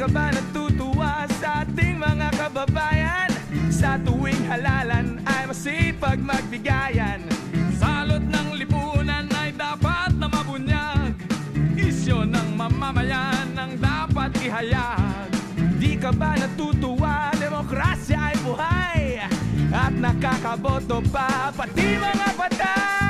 ka ba natutuwa sa ating mga kababayan? Sa tuwing halalan ay masipag magbigayan Salot ng lipunan ay dapat na mabunyag Isyo ng mamamayan ang dapat ihayag Di ka ba natutuwa? Demokrasya ay buhay At nakakaboto pa pati mga patay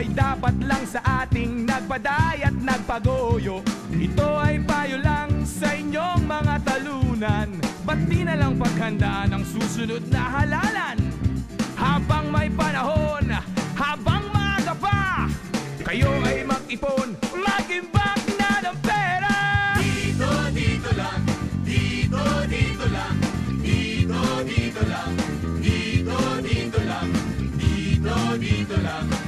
Abay dapat lang sa ating nagpaday at nagpagoyo. Ito ay payo lang sa inyong mga talunan. Ba't di na lang paghandaan ang susunod na halalan? Habang may panahon, habang maaga pa Kayo ay mag-ipon, mag-imbak na ng pera? Dito, dito lang, dito, dito lang, dito, dito lang, dito, dito lang, dito, dito lang,